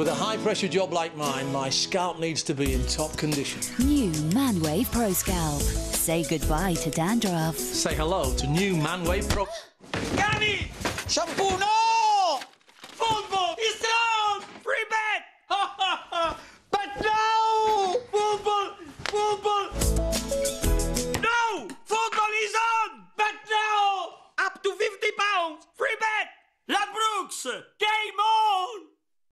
With a high-pressure job like mine, my scalp needs to be in top condition. New Manwave Pro Scalp. Say goodbye to dandruff. Say hello to new Manwave Pro... Gani! Shampoo, no! Football is out! Free bet! but no! Football! Football! No! Football is on! But now! Up to 50 pounds! Free bet! Ladbrokes! Game on!